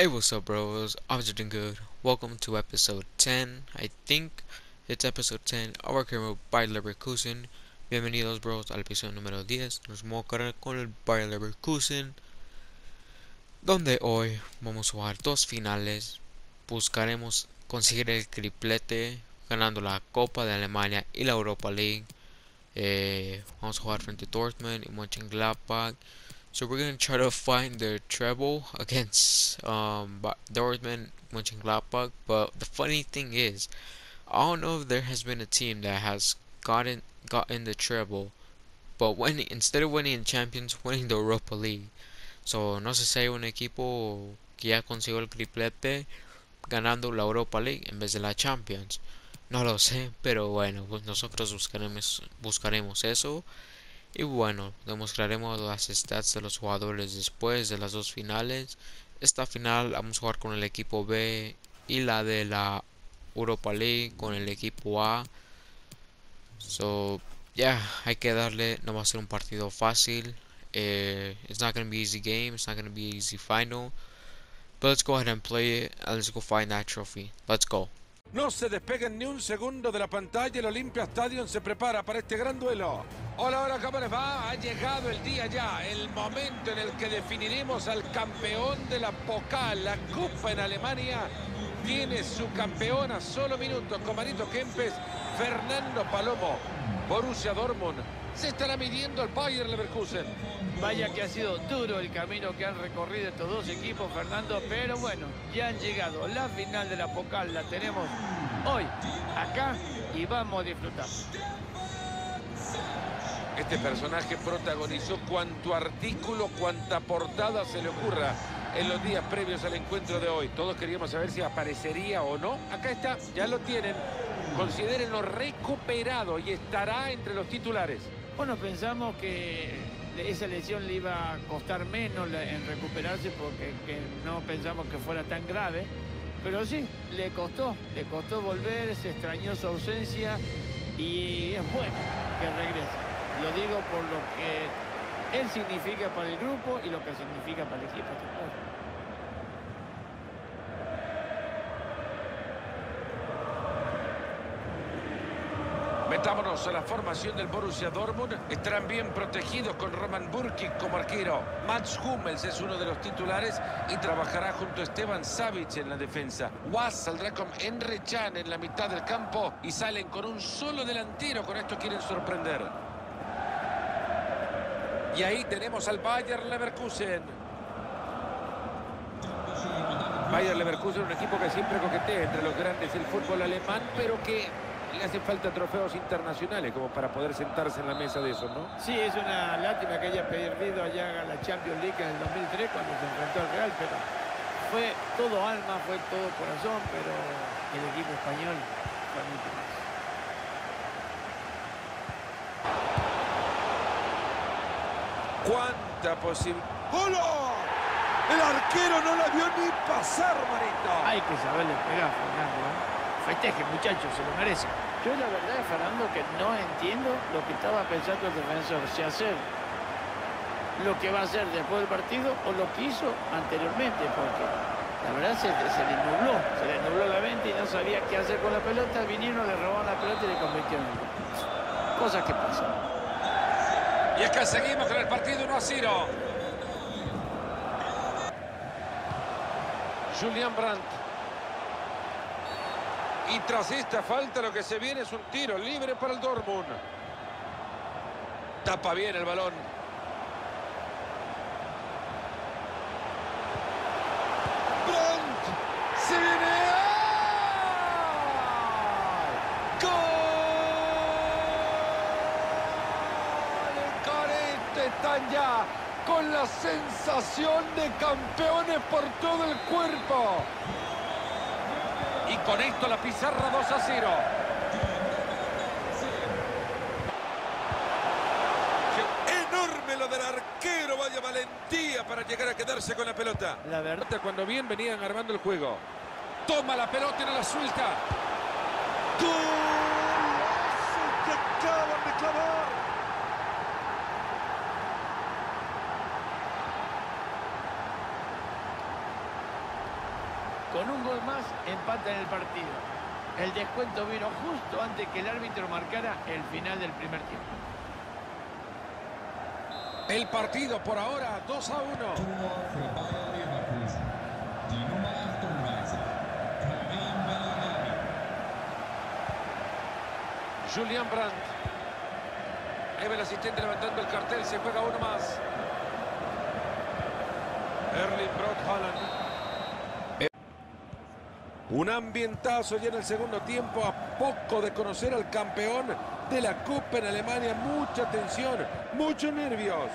Hey, what's up, bros? I'm just doing good. Welcome to episode 10. I think it's episode 10 of our career Bayer Leverkusen. Bienvenidos, bros, al episodio número 10. Nos vamos a cargar con el Bayer Leverkusen. Donde hoy vamos a jugar dos finales. Buscaremos conseguir el triplete ganando la Copa de Alemania y la Europa League. Eh, vamos a jugar frente a Dortmund y Mönchengladbach. So we're gonna try to find the treble against um, Dortmund, Mönchengladbach. But the funny thing is, I don't know if there has been a team that has gotten gotten the treble, but when instead of winning Champions, winning the Europa League. So no sé si hay un equipo que ya consiguió el triplete ganando la Europa League en vez de la Champions. No lo sé, pero bueno, pues nosotros buscaremos buscaremos eso. Y bueno, demostraremos las stats de los jugadores después de las dos finales. Esta final vamos a jugar con el equipo B y la de la Europa League con el equipo A. So, yeah, hay que darle, no va a ser un partido fácil. Uh, it's not to be easy game, it's not to be easy final. But let's go ahead and play it and let's go find that trophy. Let's go. No se despeguen ni un segundo de la pantalla. El Olympia Stadium se prepara para este gran duelo. Hola, hola, ¿cómo les va? Ha llegado el día ya, el momento en el que definiremos al campeón de la Pokal, la Copa en Alemania. Tiene su campeón a solo minutos con Marito Kempes, Fernando Palomo, Borussia Dortmund. Se estará midiendo al Bayer Leverkusen. Vaya que ha sido duro el camino que han recorrido estos dos equipos, Fernando, pero bueno, ya han llegado. La final de la Pokal la tenemos hoy, acá, y vamos a disfrutar. Este personaje protagonizó cuanto artículo, cuanta portada se le ocurra en los días previos al encuentro de hoy. Todos queríamos saber si aparecería o no. Acá está, ya lo tienen. Considérenlo recuperado y estará entre los titulares. Bueno, pensamos que esa lesión le iba a costar menos en recuperarse porque no pensamos que fuera tan grave. Pero sí, le costó, le costó volver, se extrañó su ausencia y es bueno que regrese. Lo digo por lo que él significa para el grupo y lo que significa para el equipo. Metámonos a la formación del Borussia Dortmund. Estarán bien protegidos con Roman Burkic como arquero. Mats Hummels es uno de los titulares y trabajará junto a Esteban Savic en la defensa. Was saldrá con Enre Chan en la mitad del campo y salen con un solo delantero. Con esto quieren sorprender. Y ahí tenemos al Bayer Leverkusen. Bayer Leverkusen, un equipo que siempre coquetea entre los grandes del fútbol alemán, pero que le hacen falta trofeos internacionales como para poder sentarse en la mesa de eso, ¿no? Sí, es una lástima que haya perdido allá a la Champions League en el 2003 cuando se enfrentó al Real, pero fue todo alma, fue todo corazón, pero el equipo español fue mucho más. cuánta posibilidad. ¡Hola! El arquero no la vio ni pasar, Marito. Hay que saberle pegar, Fernando. ¿eh? Festeje, muchachos, se lo merece. Yo la verdad, Fernando, que no entiendo lo que estaba pensando el defensor. Si hacer lo que va a hacer después del partido o lo que hizo anteriormente, porque la verdad se, le nubló, se le nubló la mente y no sabía qué hacer con la pelota. Vinieron, le robaron la pelota y le convirtieron en gol. Cosas que pasan. Y es que seguimos con el partido 1 a 0. Julian Brandt. Y tras esta falta lo que se viene es un tiro libre para el Dortmund. Tapa bien el balón. Brandt. Se viene están ya con la sensación de campeones por todo el cuerpo. Y con esto la pizarra 2 a 0. enorme lo del arquero, vaya valentía para llegar a quedarse con la pelota. La verdad, cuando bien venían armando el juego. Toma la pelota y no la suelta. ¡Gol! que acaban de clavar! Con un gol más empatan el partido. El descuento vino justo antes que el árbitro marcara el final del primer tiempo. El partido por ahora 2 a 1. Tor för Bayer Leverkusen. Die Nummer 38, Karim Bellarabi. Julian Brandt. Ahí va el asistente levantando el cartel. Se juega uno más. Erling Brot Haaland. Un ambientazo ya en el segundo tiempo. A poco de conocer al campeón de la Copa en Alemania. Mucha tensión, muchos nervios.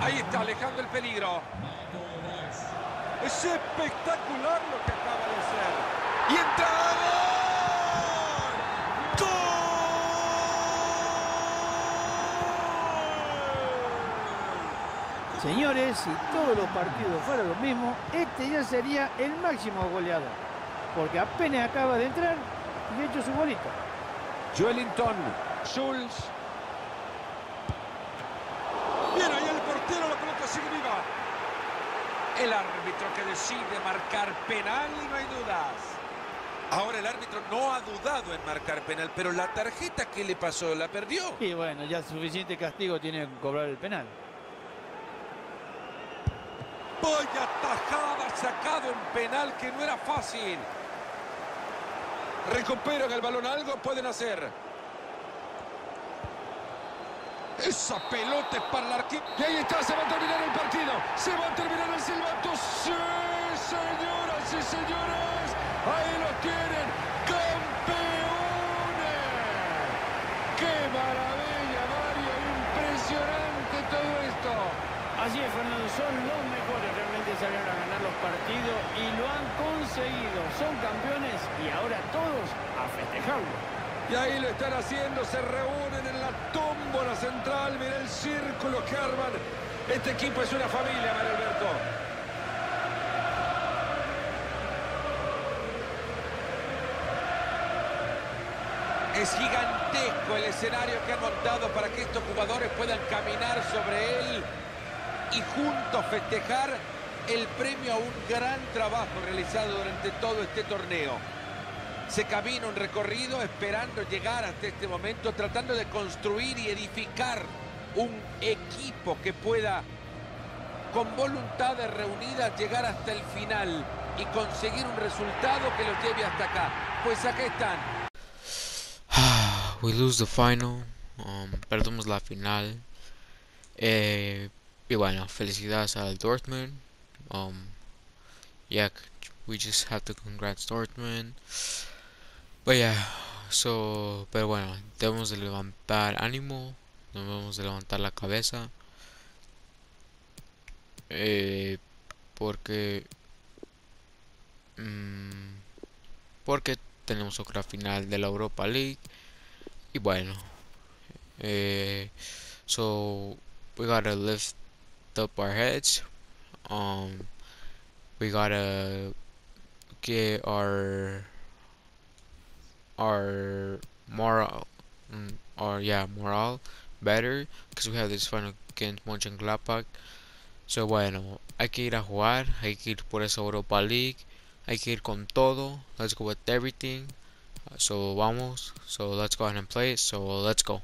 Ahí está, alejando el peligro. Es espectacular lo que acaba de hacer. Y entra ¡Gol! Señores, si todos los partidos fueran lo mismo, este ya sería el máximo goleador. Porque apenas acaba de entrar y ha hecho su bolita. Joelinton, Schulz. Bien, ahí el portero, la pelota sigue viva. El árbitro que decide marcar penal y no hay dudas. Ahora el árbitro no ha dudado en marcar penal, pero la tarjeta que le pasó la perdió. Y bueno, ya suficiente castigo tiene que cobrar el penal. Vaya tajada sacado en penal que no era fácil. Recuperan el balón, algo pueden hacer. Esa pelota es para el arquero. Y ahí está, se va a terminar el partido. Se va a terminar el silbato. Sí, señoras y señores. Ahí lo tienen. ¡Campeones! ¡Qué maravilla, Mario! Impresionante todo esto. Así es, Fernando, son los salieron a ganar los partidos y lo han conseguido. Son campeones y ahora todos a festejarlo. Y ahí lo están haciendo, se reúnen en la tómbola central, mira el círculo que arman. Este equipo es una familia, Mario Alberto. Es gigantesco el escenario que han montado para que estos jugadores puedan caminar sobre él y juntos festejar el premio a un gran trabajo realizado durante todo este torneo. Se camina un recorrido esperando llegar hasta este momento, tratando de construir y edificar un equipo que pueda, con voluntades reunidas, llegar hasta el final y conseguir un resultado que los lleve hasta acá. Pues acá están. we lose the final. Um, perdemos la final. Eh, y bueno, felicidades al Dortmund. Um, yeah, we just have to congrats Dortmund. But yeah, so, pero bueno, debemos de levantar ánimo, debemos de levantar la cabeza. Eh, porque mm, porque tenemos otra final de la Europa League y bueno eh, so we gotta lift up our heads um we gotta get our our moral mm, or yeah morale better because we have this final against Mönchengladbach so bueno hay que ir a jugar hay que ir por esa Europa League hay que ir con todo let's go with everything. So vamos so let's go ahead and play so let's go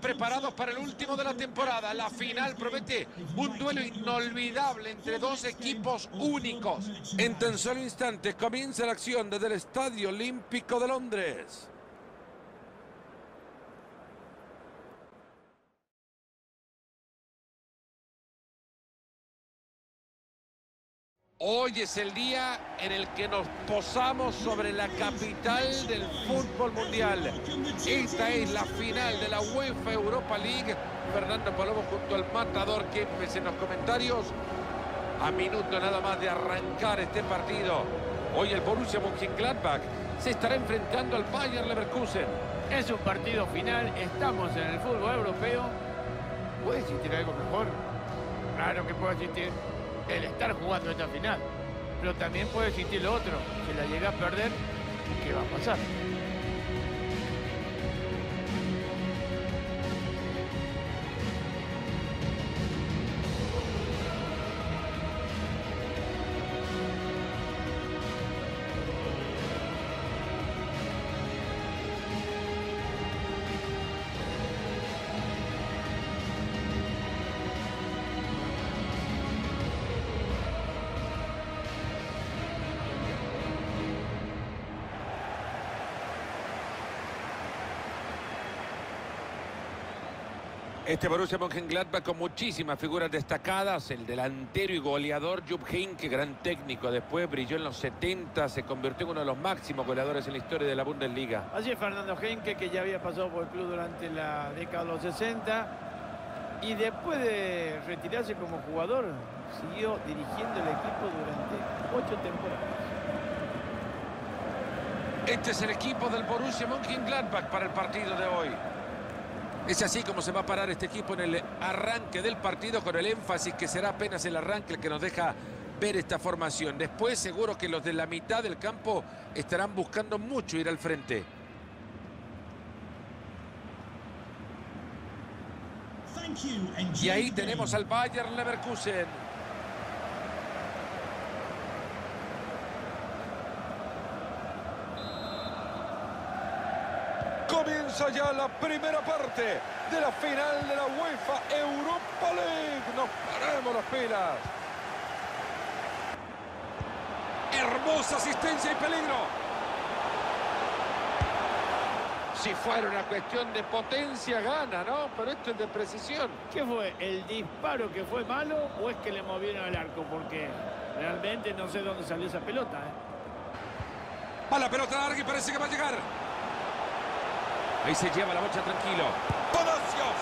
Preparados para el último de la temporada. La final promete un duelo inolvidable entre dos equipos únicos. En tan solo instantes comienza la acción desde el Estadio Olímpico de Londres. Hoy es el día en el que nos posamos sobre la capital del fútbol mundial. Esta es la final de la UEFA Europa League. Fernando Palomo junto al matador Kempes en los comentarios. A minuto nada más de arrancar este partido. Hoy el Borussia Mönchengladbach se estará enfrentando al Bayer Leverkusen. Es un partido final, estamos en el fútbol europeo. ¿Puede existir algo mejor? Claro que puede existir el estar jugando esta final. Pero también puede existir lo otro. Si la llega a perder, ¿qué va a pasar? Este Borussia Mönchengladbach con muchísimas figuras destacadas, el delantero y goleador Jupp Heynckes, gran técnico, después brilló en los 70, se convirtió en uno de los máximos goleadores en la historia de la Bundesliga. Así es Fernando Henke, que ya había pasado por el club durante la década de los 60 y después de retirarse como jugador, siguió dirigiendo el equipo durante ocho temporadas. Este es el equipo del Borussia Mönchengladbach para el partido de hoy. Es así como se va a parar este equipo en el arranque del partido con el énfasis que será apenas el arranque el que nos deja ver esta formación. Después seguro que los de la mitad del campo estarán buscando mucho ir al frente. Y ahí tenemos al Bayern Leverkusen. Comienza ya la primera parte de la final de la UEFA Europa League. Nos paramos las pilas. Hermosa asistencia y peligro. Si fuera una cuestión de potencia, gana, ¿no? Pero esto es de precisión. ¿Qué fue? ¿El disparo que fue malo o es que le movieron el arco? Porque realmente no sé dónde salió esa pelota. ¿eh? Va la pelota larga y parece que va a llegar. Ahí se lleva la bocha tranquilo. ¡Palacios!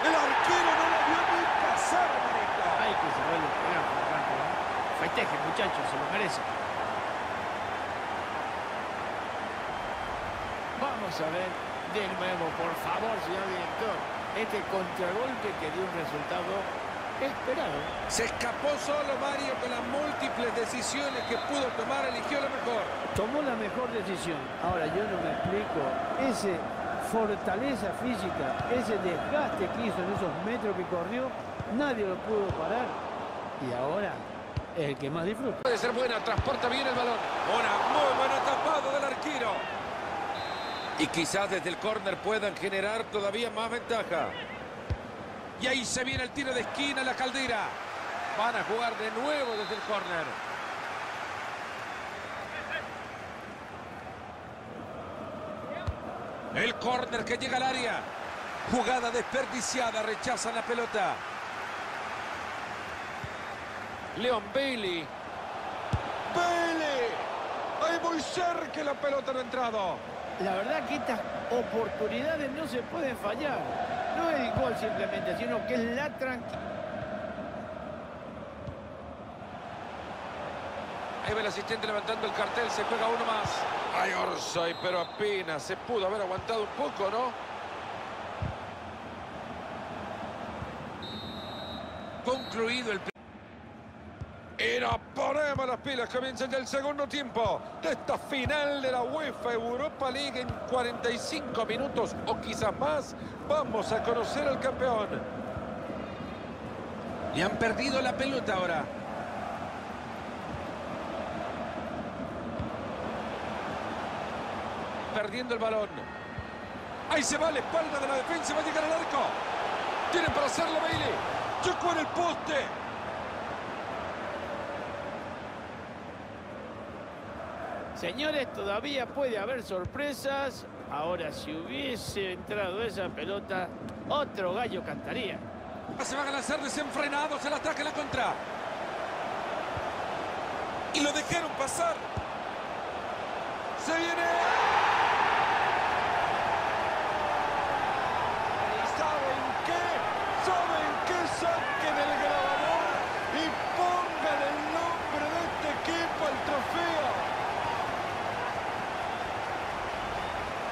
El arquero no lo vio ni pasar, manito. Ay, que se vuelve a pegar por tanto, ¿eh? Festeje, muchachos, se lo merece. Vamos a ver de nuevo, por favor, señor director. Este contragolpe que dio un resultado esperado. Se escapó solo Mario con las múltiples decisiones que pudo tomar. Eligió lo mejor. Tomó la mejor decisión. Ahora yo no me explico. Ese fortaleza física, ese desgaste que hizo en esos metros que corrió, nadie lo pudo parar. Y ahora es el que más disfruta. Puede ser buena, transporta bien el balón. Una muy buena tapada del arquero. Y quizás desde el córner puedan generar todavía más ventaja. Y ahí se viene el tiro de esquina, la caldera. Van a jugar de nuevo desde el córner. El córner que llega al área. Jugada desperdiciada, rechazan la pelota. Leon Bailey. Bailey. Ahí muy cerca la pelota no ha entrado. La verdad que estas oportunidades no se pueden fallar. No es el gol simplemente, sino que es la tranquilidad. Ahí va el asistente levantando el cartel, se juega uno más. Ay, Orsay, pero apenas se pudo haber aguantado un poco, ¿no? Concluido el... Y nos ponemos las pilas, comienza ya el segundo tiempo de esta final de la UEFA Europa League en 45 minutos o quizás más. Vamos a conocer al campeón. Y han perdido la pelota ahora. Perdiendo el balón. Ahí se va a la espalda de la defensa, va a llegar al arco. Tiene para hacerlo Bailey. Chocó en el poste. Señores, todavía puede haber sorpresas. Ahora, si hubiese entrado esa pelota, otro gallo cantaría. Se van a lanzar desenfrenados el ataque, la contra. Y lo dejaron pasar. Se viene. ¿Saben qué? ¿Saben qué? Saquen el grabador y pongan el nombre de este equipo al trofeo.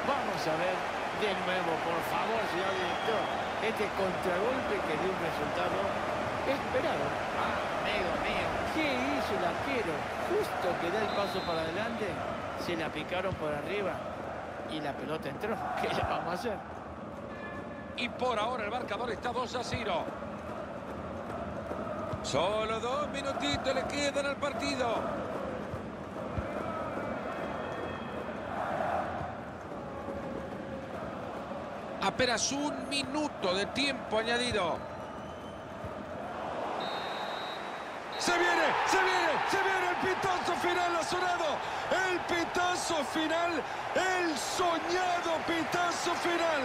Vamos a ver de nuevo, por favor, señor director. Este contragolpe que dio un resultado esperado. Ah, amigo mío, ¿qué hizo el arquero? Justo que da el paso para adelante, se la picaron por arriba y la pelota entró. ¿Qué le vamos a hacer? Y por ahora el marcador está 2 a 0. Solo dos minutitos le quedan al partido. Apenas un minuto de tiempo añadido. Se viene, se viene, se viene el pitazo final ha sonado. El pitazo final, el soñado pitazo final.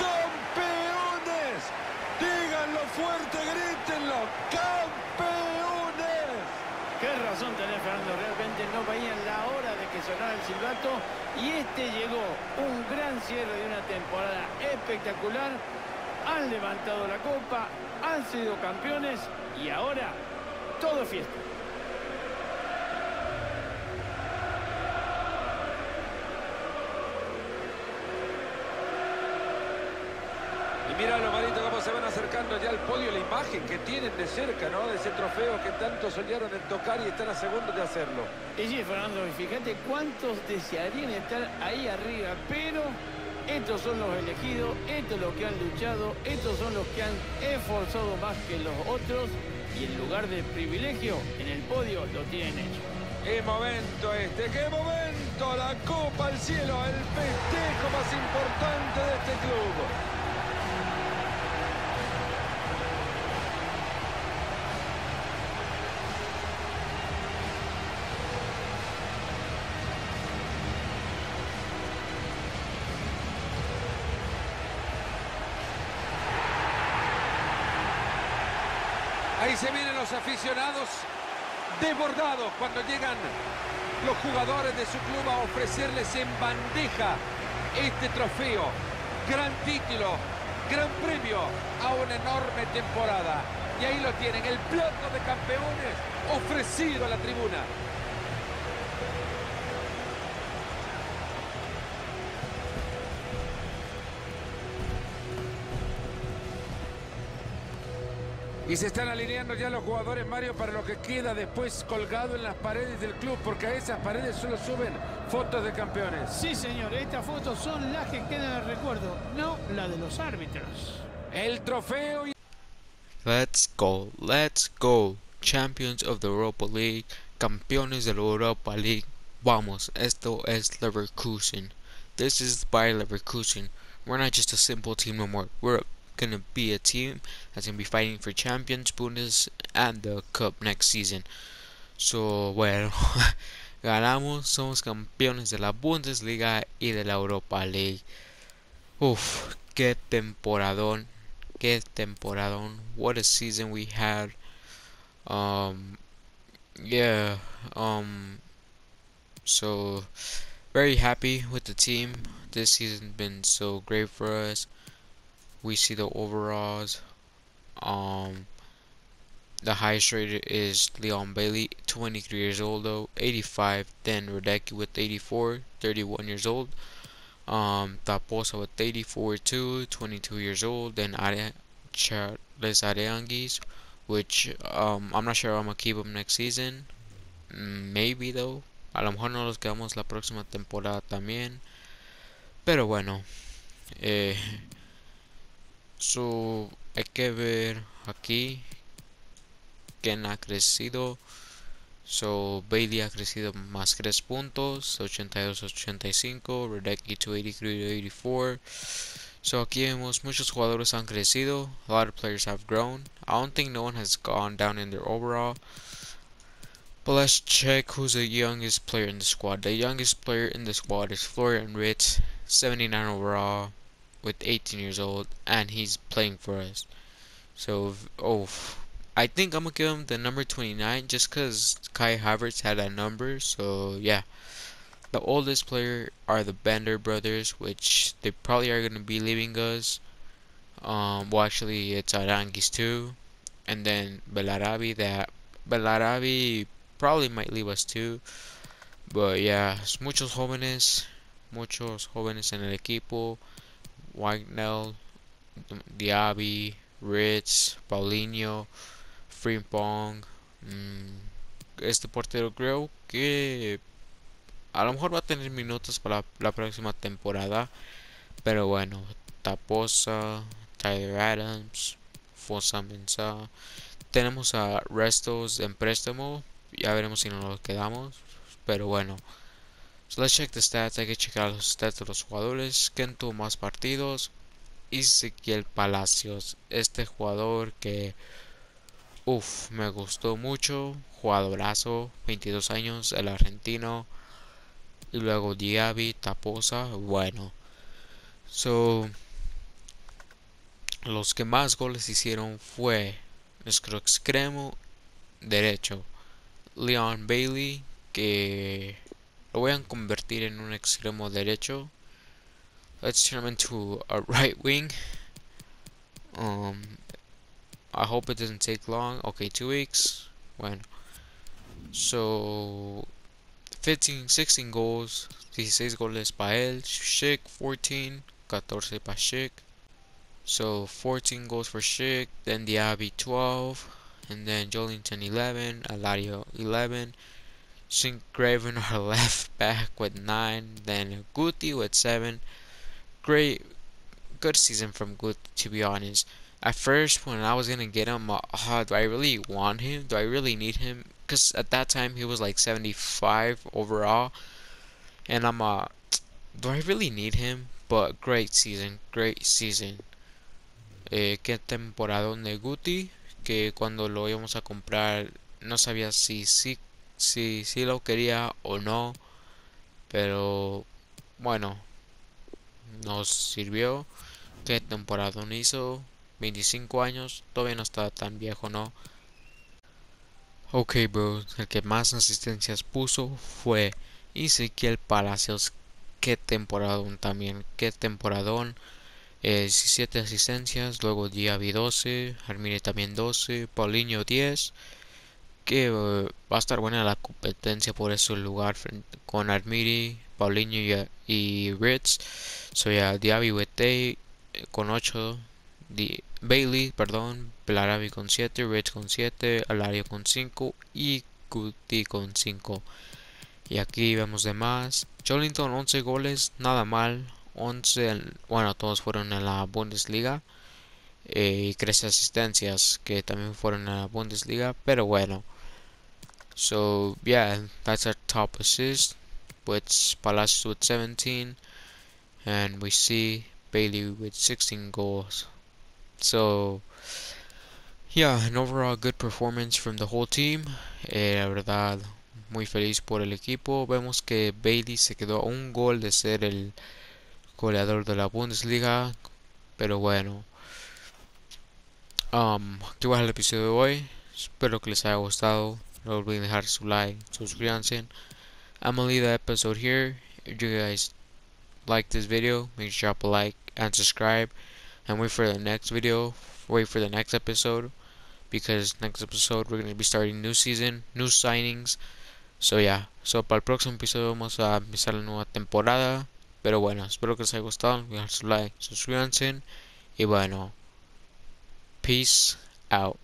Campeones Díganlo fuerte, grítenlo. ¡Campeones! Qué razón tenés, Fernando. Realmente no veían la hora que sonara el silbato y este llegó. Un gran cierre de una temporada espectacular. Han levantado la copa, han sido campeones y ahora todo fiesta. Y míralo, Marito, cómo se al podio, la imagen que tienen de cerca, ¿no? De ese trofeo que tanto soñaron en tocar y están a segundos de hacerlo. Y sí, Fernando, y fíjate cuántos desearían estar ahí arriba, pero estos son los elegidos, estos los que han luchado, estos son los que han esforzado más que los otros y en lugar de privilegio, en el podio lo tienen hecho. ¡Qué momento este! ¡Qué momento! La Copa al Cielo, el festejo más importante de este club. Se vienen los aficionados desbordados cuando llegan los jugadores de su club a ofrecerles en bandeja este trofeo. Gran título, gran premio a una enorme temporada. Y ahí lo tienen, el plato de campeones ofrecido a la tribuna. Y se están alineando ya los jugadores, Mario, para lo que queda después colgado en las paredes del club, porque a esas paredes solo suben fotos de campeones. Sí, señor, estas fotos son las que quedan en el recuerdo, no la de los árbitros. El trofeo y Let's go, let's go. Champions of the Europa League, campeones de la Europa League. Vamos, esto es Leverkusen. This is Bayer Leverkusen. We're not just a simple team no more. We're gonna be a team that's gonna be fighting for Champions, Bundes, and the Cup next season. So, bueno, ganamos, somos campeones de la Bundesliga y de la Europa League. Uf, qué temporadón, qué temporadón. What a season we had. Um, yeah, um, so very happy with the team. This season's been so great for us. We see the overalls. Um, the highest rated is Leon Bailey, 23 years old though, 85. Then Radecki with 84, 31 years old. Um, Taposa with 84 too, 22 years old. Then Are Charles Areanguis, which um, I'm not sure I'm gonna keep him next season. Maybe though. A lo mejor no los quedamos la próxima temporada también. Pero bueno. Eh, so, hay que ver aquí quién ha crecido. So, Bailey ha crecido más 3 puntos, 82-85, Radecki 283-84. So, aquí vemos muchos jugadores han crecido, a lot of players have grown. I don't think no one has gone down in their overall. But let's check who's the youngest player in the squad. The youngest player in the squad is Florian Ritz, 79 overall, with 18 years old, and he's playing for us. So, oh, I think I'm gonna give him the number 29 just because Kai Havertz had that number. So, yeah. The oldest player are the Bender brothers, which they probably are gonna be leaving us. Um, well, actually, it's Arangis too, and then Belarabi. That Belarabi probably might leave us too. But yeah, muchos jóvenes, muchos jóvenes en el equipo. Wagnell, Diaby, Ritz, Paulinho, Frimpong. mm, este portero creo que a lo mejor va a tener minutos para la próxima temporada. Pero bueno, Taposa, Tyler Adams, Fosa Mensah. Tenemos a Restos en préstamo. Ya veremos si nos lo quedamos. Pero bueno. So let's check the stats. Hay que checar los stats de los jugadores. ¿Quién tuvo más partidos? Ezequiel Palacios. Este jugador que... Uf, me gustó mucho. Jugadorazo. 22 años. El argentino. Y luego Diaby, Taposa. Bueno. So... los que más goles hicieron fue nuestro extremo derecho, Leon Bailey, que lo voy a convertir en un extremo derecho. Let's turn him into a right wing. Um, I hope it doesn't take long. Okay, two weeks. Bueno. So, 15, 16 goals. 16 goles para él. Schick, 14. 14 para Schick. So, 14 goals for Schick. Then Diaby, 12. And then Jolington, 11. Alario, 11. Sink Graven, our left back, with 9. Then Guti with 7. Great, good season from Guti, to be honest at first when I was gonna get him, uh, uh, do I really want him? Do I really need him? Because at that time he was like 75 overall, and I'm uh, do I really need him? But great season, great season. Eh, qué temporada de Guti, que cuando lo íbamos a comprar no sabía si sí si, si lo quería o no, pero bueno, nos sirvió. Qué temporada hizo, 25 años, todavía no está tan viejo, ¿no? Ok, bro, el que más asistencias puso fue Ezequiel Palacios. Qué temporadón también, qué temporadón. 17 asistencias, luego Diaby 12, Armine también 12, Paulinho 10. Que uh, va a estar buena la competencia por ese lugar con Armiri, Paulinho y, y Ritz. So yeah, Diaby with 8, con 8, Bailey, perdón, Pelarabi con 7, Rich con 7, Alario con 5 y Cuti con 5. Y aquí vemos de más. Jolington 11 goles, nada mal. 11, bueno, todos fueron en la Bundesliga. Eh, y 13 asistencias que también fueron en la Bundesliga. Pero bueno. So, yeah, that's our top assist. With Palacios with 17. And we see Bailey with 16 goals. So, yeah, an overall good performance from the whole team. Eh, la verdad, muy feliz por el equipo. Vemos que Bailey se quedó a un gol de ser el goleador de la Bundesliga. Pero bueno. Um, aquí va el episodio de hoy. Espero que les haya gustado. Olviden dejar su like, suscríbanse. I'm gonna leave the episode here. If you guys like this video, make sure to drop a like and subscribe. and wait for the next video, wait for the next episode, because next episode we're to be starting new season, new signings. So yeah, so para el próximo episodio vamos a empezar la nueva temporada. Pero bueno, espero que les haya gustado. Dejar su like, suscríbanse. Y bueno, peace out.